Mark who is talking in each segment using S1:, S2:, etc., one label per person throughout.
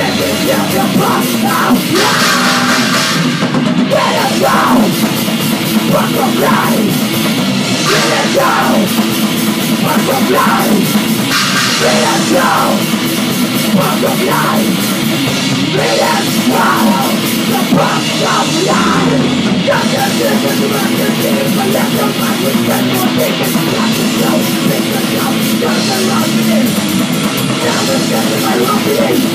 S1: Every future bust out loud Creation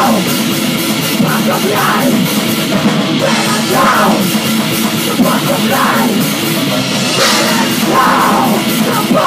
S1: down Book of Lies Bring it down The Book of Lies Bring it down